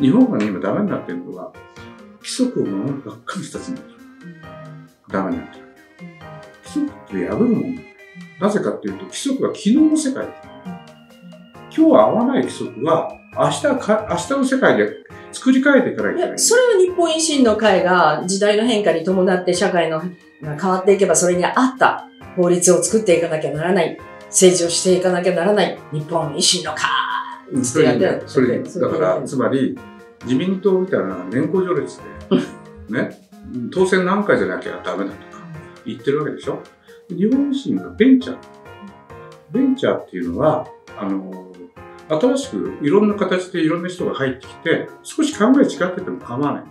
日本がね、今ダメになってるのは、規則を守るばっかりの人たちにダメになってる。規則って破るもんだ。なぜかっていうと、規則は昨日の世界だ。今日は合わない規則は、明日か、明日の世界で作り変えていかないといけない。それは日本維新の会が時代の変化に伴って社会のが変わっていけばそれに合った法律を作っていかなきゃならない。政治をしていかなきゃならない。日本維新の会うんそれにね、それに、それだから、つまり、自民党みたいな年功序列で、ね、当選何回じゃなきゃダメだとか言ってるわけでしょ？日本維新がベンチャー。ベンチャーっていうのは、あの、新しくいろんな形でいろんな人が入ってきて、少し考え違ってても構わない。